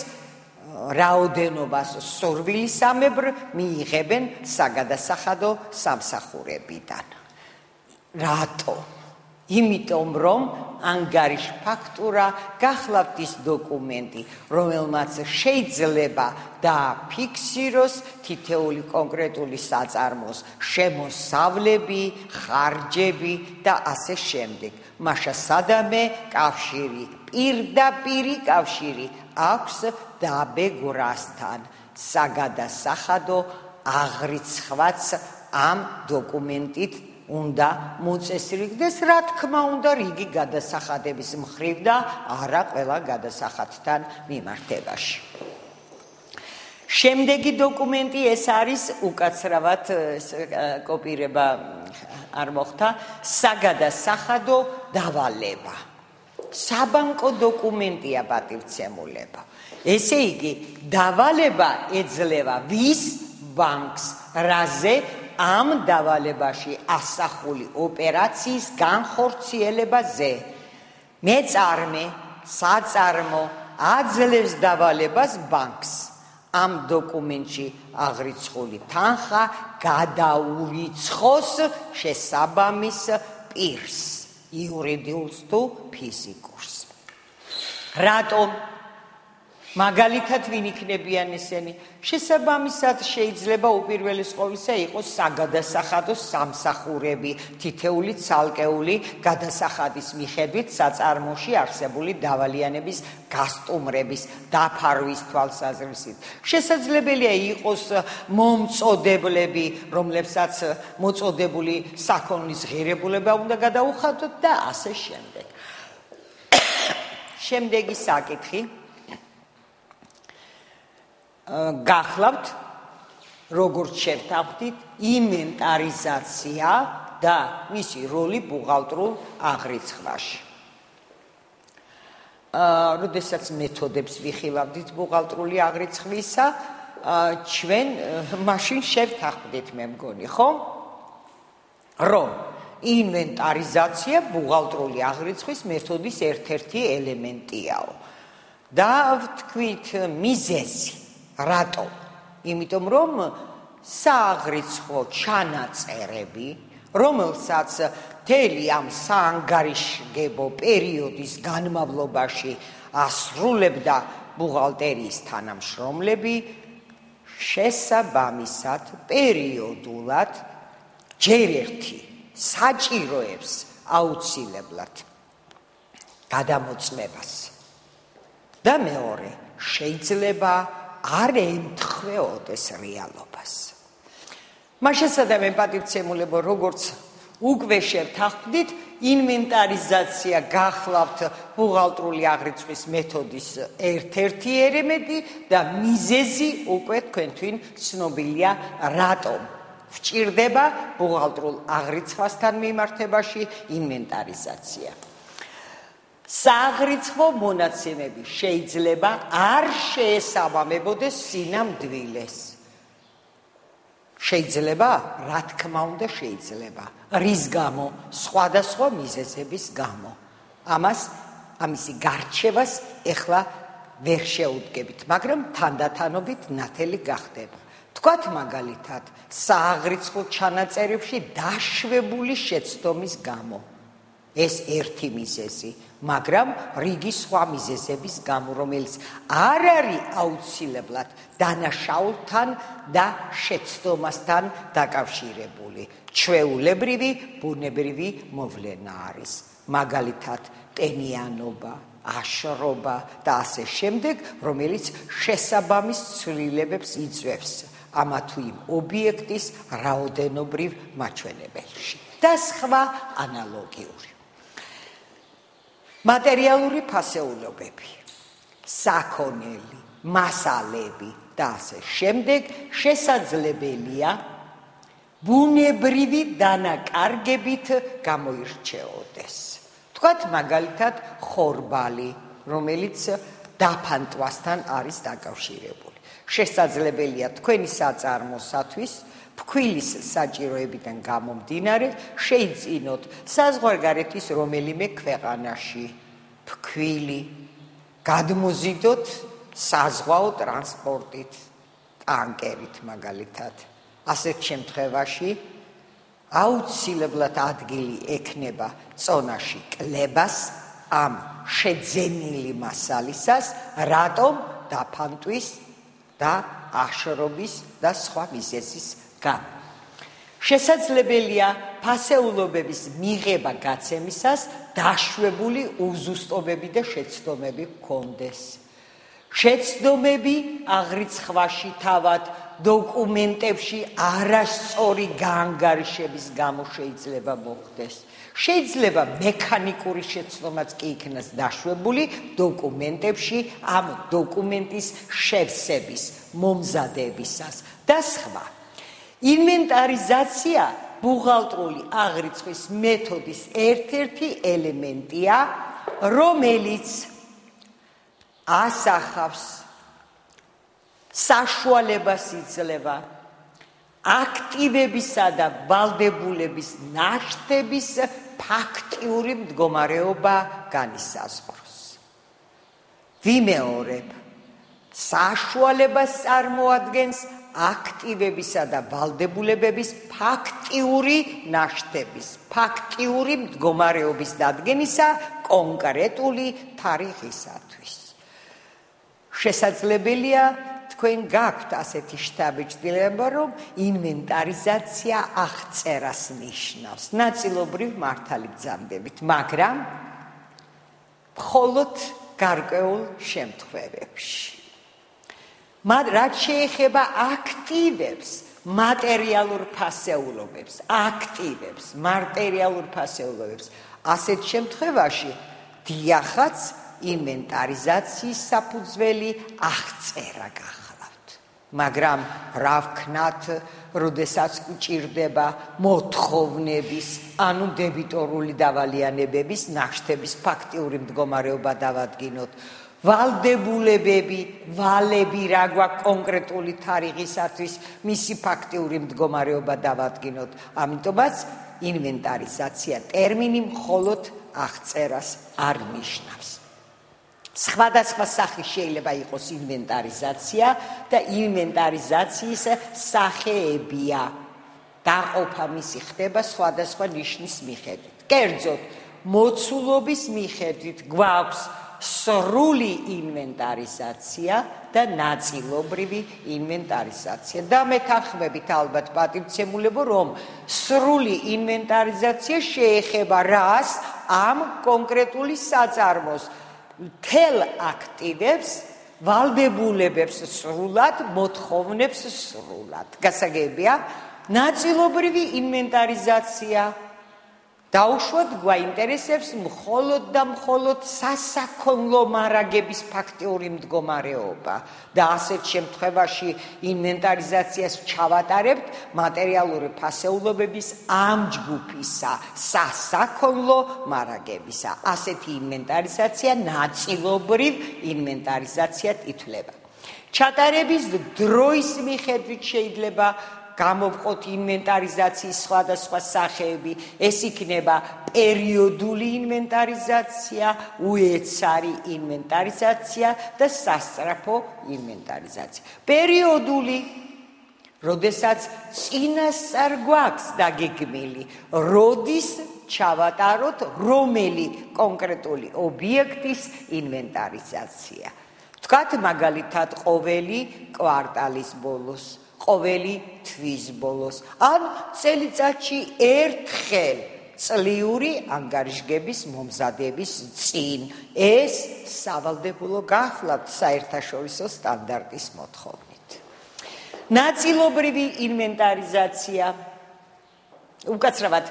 რაოდენობას სორვილისამებრ მიიღებენ საგადასახადო სამსახურებიდან. რატო? იმიტომ რომ ანგარიშ ფაქტურა გახლავთ ის დოკუმენტი, რომელმაც შეიძლება დააფიქსიროს თითეული კონკრეტული საწარმოს შემოსავლები, ხარჯები და ასე შემდეგ. მაშა სადამე კავშირი, პირდაპირი კავშირი აქვს დაბეგრასთან საგადასახადო აღრიცხვაც ამ დოკუმენტით უნდა მოწესრიგდეს. რა თქმა უნდა რიგი გადასახადების მხრივ და არა ყველა გადასახადთან მიმართებაში. შემდეგი დოკუმენტი ეს არის უკაცრავად კოპირება არ მოხდა საგადასახადო დავალება. საბანკო დოკუმენტია პატივცემულება. ესე იგი, დავალება ეძლევა ვის ბანკს, რაზე ამ დავალებაში ასახული ოპერაციის განხორციელებაზე. მეწარმე, საწარმო აძლევს დავალებას ბანკს. ამ დოკუმენტში აღრიცხული თანხა გადაურიცხოს შესაბამის პირს. იურიდიულს თუ ფიზიკურს. რატომ მაგალითად ვინ იქნებიან ესენი? შესაბამისად შეიძლება უპირველეს ყოვლისა იყოს საგადასახადო სამსახურები, თითეული ცალკეული გადასახადის მიხედვით საწარმოში არსებული დავალიანების გასტუმრების დაფარვის თვალსაზრისით. შესაძლებელია იყოს მომწოდებლები, რომლებსაც მოწოდებული საქონლის ღირებულება უნდა გადაუხადოთ და ასე შემდეგ. შემდეგი საკითხი გახლავთ როგორც შევთანხმდით ინვენტარიზაცია და მისი როლი ბუღალტრულ აღრიცხვაში. აა, როდესაც მეთოდებს ვიხილავდით ბუღალტრული აღრიცხვისა, ჩვენ მაშინ შევთანხმდით მე მგონი, ხო? რომ ინვენტარიზაცია ბუღალტრული აღრიცხვის მეთოდის ერთ-ერთი ელემენტიაო. და ვთქვით მიზეზი რატო? იმიტომ რომ სააღრიცხვო ჩანაწერები, რომელსაც თელი ამ საანგარიშგებო პერიოდის განმავლობაში ასრულებდა ბუღალტერიის თანამშრომლები, შესაბამისად პერიოდულად ჯერ ერთი საჭიროებს აუცილებლად გადამოწმებას და მეორე შეიძლება არ ემთხვეოდეს რეალობას. მაშასადა მე პატივცემულებო როგორც უკვე შევთანხმდით ინვენტარიზაცია გახლავთ ბუღალტრული აღრიცხვის მეთოდის ერთ-ერთი ელემენტი და მიზეზი უკვე თქვენთვის ცნობილია რატომ ვჭირდება ბუღალტრულ აღრიცხვასთან მიმართებაში ინვენტარიზაცია. საღრიცხვო მონაცემები შეიძლება არ შეესაბამებოდეს სინამდვილეს. შეიძლება, რა თქმა უნდა, შეიძლება. რის გამო? სხვადასხვა მიზეზების გამო. ამას ამისი გარჩევას ეხლა ვერ შეუდგებით, მაგრამ თანდათანობით ნათელი გახდება. თქვათ მაგალითად, სააღრიცხვო ჩანაწერებში დაშვებული შეცდომის გამო. ეს ერთი მიზეზი, მაგრამ რიგი სხვა მიზეზების გამო, რომელიც არ არის აუცილებლად დანაშაულთან და შეცდომასთან დაკავშირებული. ჩვეულებრივი ბუნებრივი მოვლენა არის. მაგალითად, ტენიანობა, აშრობა და ასე შემდეგ, რომელიც შესაბამის ცვლილებებს იწვევს ამა თუ იმ ობიექტის რაოდენობრივ მაჩვენებელში. და სხვა ანალოგიური. მატერიალური ფასეულობები, საქონელი, მასალები და ასე შემდეგ შესაძლებელია ბუნებრივი დანაკარგებით გამოირჩეოდეს. თქვათ მაგალითად ხორბალი, რომელიც დაფანტვასთან არის დაკავშირებული. შესაძლებელია თქვენი საწარმოსათვის ფქვილის საჭიროებიდან გამომდინარე შეიძინოთ საზღვარგარეთის რომელიმე ქვეყანაში. ფქვილი. გადმოზიდოთ საზღვაო ტრანსპორტით ტანკერით მაგალითად. ასეთ შემთხვევაში აუცილებლად ადგილი ექნება წონაში კლებას ამ შეძენილი მასალისას რატომ დაფანტვის და აშრობის და სხვა მიზეზის გამო შესაძლებელია ფასეულობების მიღება გაცემისას დაშვებული უზუსტობები და შეცდომები გქონდეს შეცდომები აღრიცხვაში თავად დოკუმენტებში არასწორი განგარიშების გამო შეიძლება მოხდეს. შეიძლება მექანიკური შეცდომაც კი იქნას დაშვებული დოკუმენტებში ამ დოკუმენტის შევსების, მომზადებისას და სხვა. ინვენტარიზაცია ბუღალტრული აღრიცხვის მეთოდის ერთ-ერთი ელემენტია, რომელიც ასახავს საშუალებას იძლევა აქტივებისა და ვალდებულების ნაშთების ფაქტიური მდგომარეობა განისაზღვროს. ვიმეორებ საშუალებას წარმოადგენს აქტივებისა და ვალდებულებების ფაქტიური ნაშთების, ფაქტიური მდგომარეობის დადგენისა კონკრეტული თარიღისათვის. შესაძლებელია თქვენ გაქვთ ასეთი შტაბიჭდილება, რომ ინვენტარიზაცია აღწერას ნიშნავს. ნაწილობრივ მართალი ბძანდებით, მაგრამ მხოლოდ გარკვეულ შემთხვევებში. მათ რაც შეეხება აქტივებს, მატერიალურ ფასეულობებს, აქტივებს, მატერიალურ ფასეულობებს, ასეთ შემთხვევაში დიახაც ინვენტარიზაციის საფუძველი აღწერა გახლავთ. მაგრამ რა ვქნათ, როდესაც გჭირდება მოთხოვნების, ანუ დებიტორული დავალიანებების ნაშთების ფაქტიური მდგომარეობა დავადგინოთ. ვალდებულებები, ვალები რა გვაქვს კონკრეტული თარიღისათვის მისი ფაქტიური მდგომარეობა დავადგინოთ. ამიტომაც ინვენტარიზაცია ტერმინი მხოლოდ აღწერას არ ნიშნავს. სხვადასხვა სახის შეიძლება იყოს ინვენტარიზაცია და ინვენტარიზაციის სახეებია. დაყოფა მისი ხდება სხვადასხვა ნიშნის მიხედვით. კერძოდ, მოცულობის მიხედვით გვაქვს სრული ინვენტარიზაცია და ნაწილობრივი ინვენტარიზაცია. და მეთანხმებით ალბათ პატივცემულებო, რომ სრული ინვენტარიზაცია შეეხება რას? ამ კონკრეტული საწარმოს თელ აქტივებს ვალდებულებებს სრულად მოთხოვნებს სრულად გასაგებია ნაწილობრივი ინვენტარიზაცია დაუშვათ გვაინტერესებს მხოლოდ და მხოლოდ სასაქონლო მარაგების ფაქტიური მდგომარეობა. და ასეთ შემთხვევაში ინვენტარიზაციას ჩავატარებთ მატერიალური ფასეულობების ამ ჯგუფისა სასაქონლო მარაგებისა. ასეთი ინვენტარიზაცია ნაწილობრივ ინვენტარიზაციად ითვლება. ჩატარების დროის მიხედვით შეიძლება გამოვყოთ ინვენტარიზაციის სხვადასხვა სახეები, ეს იქნება პერიოდული ინვენტარიზაცია, უეცარი ინვენტარიზაცია და სასწრაფო ინვენტარიზაცია. პერიოდული როდესაც წინასწარ გვაქვს დაგეგმილი, როდის ჩავატაროთ რომელი კონკრეტული ობიექტის ინვენტარიზაცია. თქვათ მაგალითად ყოველი კვარტალის ბოლოს, ყოველი თვის ბოლოს, ან წელიწადში ერთხელ წლიური ანგარიშგების მომზადების წინ. ეს სავალდებულო გახლავთ საერთაშორისო სტანდარტის მოთხოვნით. ნაწილობრივი ინვენტარიზაცია. უკაცრავად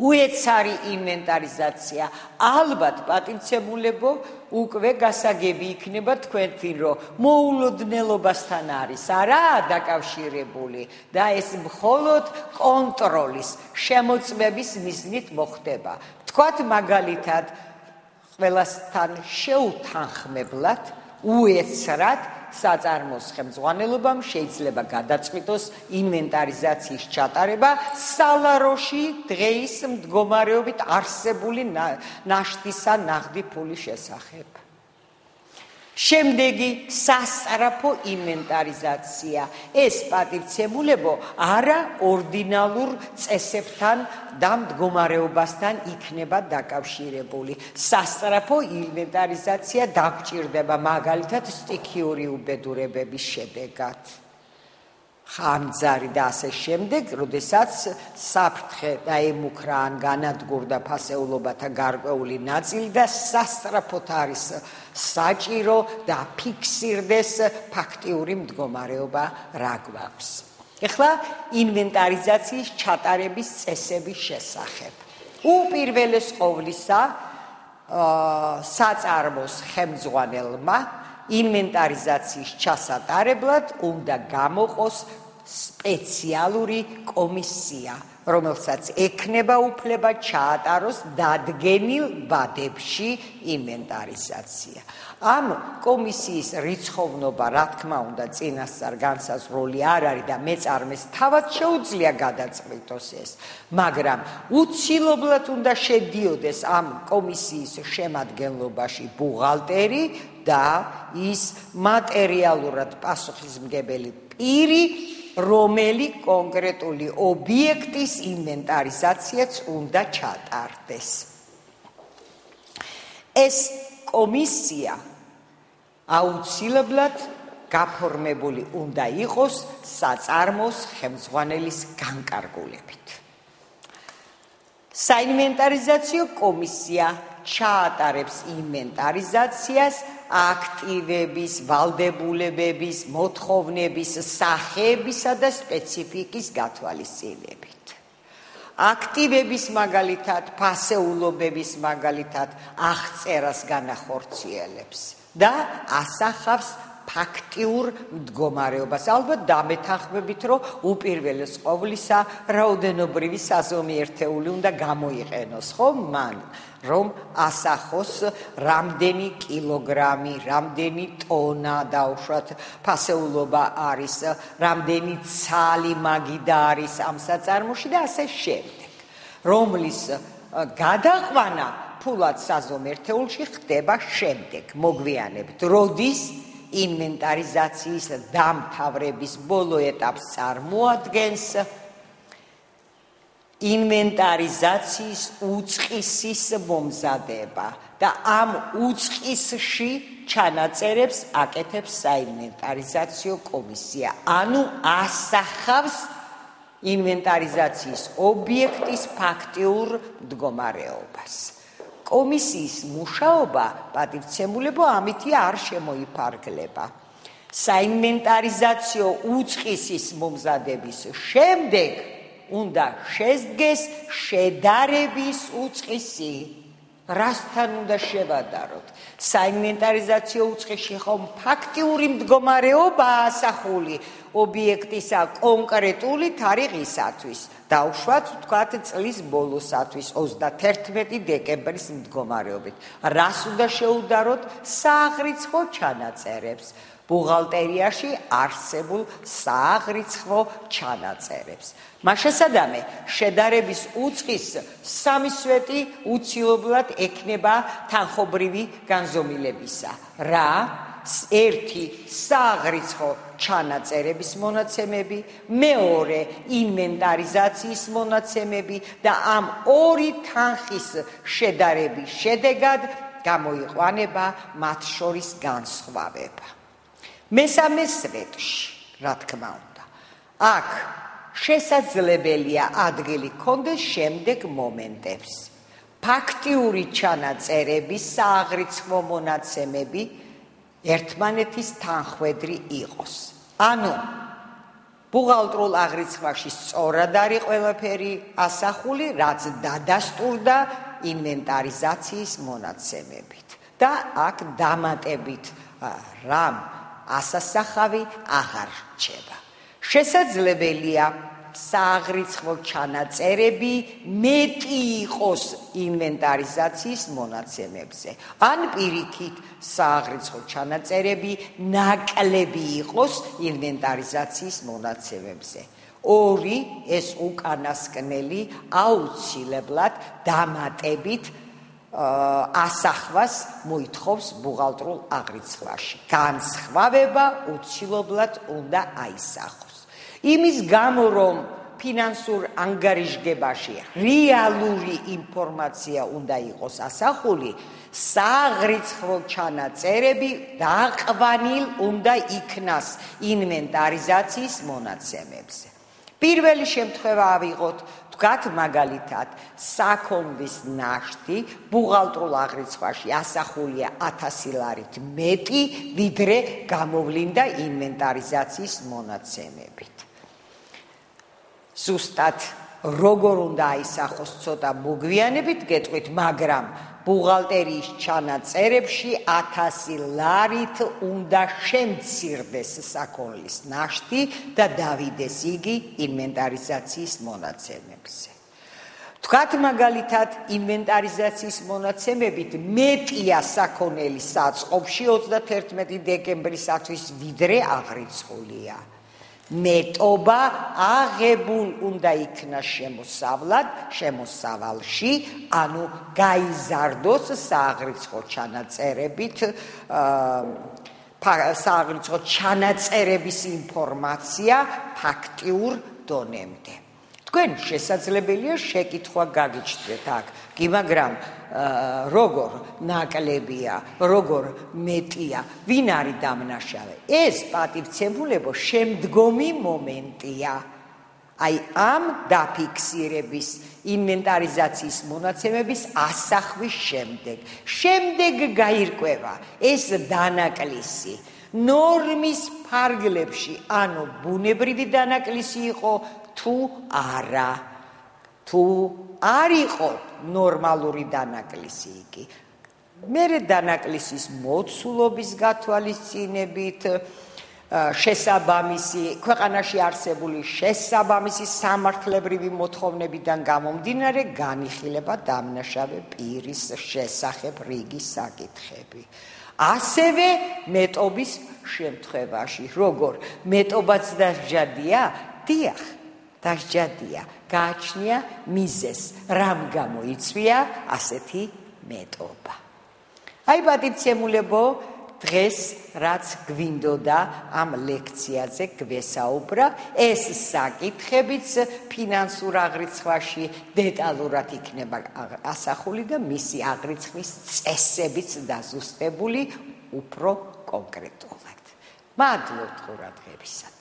უეცარი ინვენტარიზაცია. ალბათ პატივცემულებო უკვე გასაგები იქნება თქვენთვინ რომ მოულოდნელობასთან არის არა დაკავშირებული და ეს მხოლოდ კონტროლის შემოწმების მიზნით მოხდება. თქვათ მაგალითად ყველასთან შეუთანხმებლად უეცრად საწარმოს ხელმძღვანელობამ შეიძლება გადაწყვიტოს ინვენტარიზაციის ჩატარება სალაროში დღეის მდგომარეობით არსებული ნაშთისა ნაღდი ფულის შესახებ. შემდეგი სასწრაფო ინვენტარიზაცია. ეს პატივცემულებო არა ორდინალურ წესებთან და მდგომარეობასთან იქნება დაკავშირებული. სასწრაფო ინვენტარიზაცია დაგჭირდება მაგალითად სტიქიური უბედურებების შედეგად. ხანძარი და ასე შემდეგ, როდესაც საფრთხე და ემუქრა ან განადგურდა ფასეულობათა გარკვეული ნაწილი და სასტრაფოთ არის საჭირო და ფიქსირდეს ფაქტიური მდგომარეობა რა გვაქვს. ეხლა ინვენტარიზაციის ჩატარების წესების შესახებ. უპირველეს ყოვლისა, საწარმოს ხელმძღვანელმა ინვენტარიზაციის ჩასატარებლად უნდა გამოყოს სპეციალური კომისია, რომელსაც ექნება უფლება ჩაატაროს დადგენილ ბადებში ინვენტარიზაცია. ამ კომისიის რიცხოვნობა, რა თქმა უნდა, წინასწარ განსაზღვრული არ არის და მეწარმეს თავად შეუძლია გადაწყვიტოს ეს, მაგრამ უცილობლად უნდა შედიოდეს ამ კომისიის შემადგენლობაში ბუღალტერი და ის მატერიალურად პასუხისმგებელი პირი რომელი კონკრეტული ობიექტის ინვენტარიზაციაც უნდა ჩატარდეს. ეს კომისია აუცილებლად გაფორმებული უნდა იყოს საწარმოს ხელმძღვანელის განკარგულებით. საინვენტარიზაციო კომისია ჩაატარებს ინვენტარიზაციას აქტივების, ვალდებულებების, მოთხოვნების, სახეებისა და სპეციფიკის გათვალისწინებით. აქტივების მაგალითად, ფასეულობების მაგალითად აღწერას განახორციელებს და ასახავს ფაქტიურ მდგომარეობას. ალბათ დამეთანხმებით, რომ უპირველეს ყოვლისა რაოდენობრივი საზომი ერთეული უნდა გამოიყენოს, ხო? მან რომ ასახოს რამდენი კილოგრამი, რამდენი ტონა დაუშვათ ფასეულობა არის, რამდენი ცალი მაგიდა არის ამ საწარმოში და ასე შემდეგ. რომლის გადაყვანა ფულად საზომ ერთეულში ხდება შემდეგ, მოგვიანებით, როდის ინვენტარიზაციის დამთავრების ბოლო ეტაპს წარმოადგენს ინვენტარიზაციის უწყისის მომზადება და ამ უწყისში ჩანაწერებს აკეთებს საინვენტარიზაციო კომისია. ანუ ასახავს ინვენტარიზაციის ობიექტის ფაქტიურ მდგომარეობას. კომისიის მუშაობა პატივცემულებო ამითი არ შემოიფარგლება. საინვენტარიზაციო უწყისის მომზადების შემდეგ უნდა შესდგეს შედარების უწყისი. რასთან უნდა შევადაროთ? საინვენტარიზაციო უწყისში ხომ ფაქტიური მდგომარეობა ასახული, ობიექტისა კონკრეტული თარიღისათვის. დავშვათ თქვათ წლის ბოლოსათვის 31 დეკემბრის მდგომარეობით. რას უნდა შეუდაროთ სააღრიცხვო ჩანაწერებს? ბუღალტერიაში არსებულ სააღრიცხვო ჩანაწერებს. მაშასადამე შედარების უცხის სამი სვეტი უცილებლად ექნება თანხობრივი განზომილებისა. რა? ერთი სააღრიცხვო ჩანაწერების მონაცემები, მეორე ინვენტარიზაციის მონაცემები და ამ ორი თანხის შედარების შედეგად გამოიყვანება მათ შორის განსხვავება. მესამე სვეტში, რა თქმა უნდა. აქ შესაძლებელია ადგილი კონდეს შემდეგ მომენტებს. ფაქტიური ჩანაწერები, სააღრიცხვო მონაცემები ერთმანეთის თანხვედრი იყოს. ანუ ბუღალტრულ აღრიცხვაში სწორად არის ყველაფერი ასახული, რაც დადასტურდა ინვენტარიზაციის მონაცემებით. და აქ დამატებით რამ ასასახავი აღარ რჩება. შესაძლებელია სააღრიცხვო ჩანაწერები მეტი იყოს ინვენტარიზაციის მონაცემებზე. ან პირიქით სააღრიცხვო ჩანაწერები ნაკლები იყოს ინვენტარიზაციის მონაცემებზე. ორი ეს უკანასკნელი აუცილებლად დამატებით ასახვას მოითხოვს ბუღალტრულ აღრიცხვაში. განსხვავება უცილებლად უნდა აისახოს. იმის გამო რომ ფინანსურ ანგარიშგებაში რეალური ინფორმაცია უნდა იყოს ასახული, საღრიცხვო ჩანაწერები დაყვანილ უნდა იქნას ინვენტარიზაციის მონაცემებზე. პირველი შემთხვევა ავიღოთ თქვათ მაგალითად საქონლის ნაშთი ბუღალტრულ აღრიცხვაში ასახულია 1000 ლარით მეტი ვიდრე გამოვლინდა ინვენტარიზაციის მონაცემებით ზუსტად როგორ უნდა აისახოს ცოტა მოგვიანებით გეტყვით მაგრამ ბუღალტერიის ჩანაწერებში 1000 ლარით უნდა შემცირდეს საქონლის ნაშთი და დავიდეს იგი ინვენტარიზაციის მონაცემებზე. თქვათ მაგალითად ინვენტარიზაციის მონაცემებით მეტია საქონელი საწყობში 31 დეკემბრისათვის ვიდრე აღრიცხულია. მეტობა აღებულ უნდა იქნას შემოსავლად, შემოსავალში, ანუ გაიზარდოს სააღრიცხვო ჩანაწერებით აა სააღრიცხვო ჩანაწერების ინფორმაცია ფაქტიურ დონემდე. თქვენ შესაძლებელია შეკითხვა გაგიჩნდეთ აქ, კი მაგრამ როგორ ნაკლებია, როგორ მეტია, ვინ არის დამნაშავე? ეს პატივცემულებო შემდგომი მომენტია. აი ამ დაფიქსირების ინვენტარიზაციის მონაცემების ასახვის შემდეგ. შემდეგ გაირკვევა ეს დანაკლისი ნორმის ფარგლებში, ანუ ბუნებრივი დანაკლისი იყო თუ არა თუ არ იყო ნორმალური დანაკლისი იგი. მერე დანაკლისის მოცულობის გათვალისწინებით შესაბამისი ქვეყანაში არსებული შესაბამისი სამართლებრივი მოთხოვნებიდან გამომდინარე განიხილება დამნაშავე პირის შესახებ რიგი საკითხები. ასევე მეტობის შემთხვევაში როგორ მეტობაც დასჯადია დიახ დასჯადია გააჩნია მიზეს რამ გამოიწვია ასეთი მეტობა. აი პატიცემულებო დღეს რაც გვინდოდა ამ ლექციაზე გვესაუბრა ეს საკითხებიც ფინანსურ აღრიცხვაში დეტალურად იქნება ასახული და მისი აღრიცხვის წესებიც დაზუსტებული უფრო კონკრეტულად. მადლობთ ყურადღებისათვის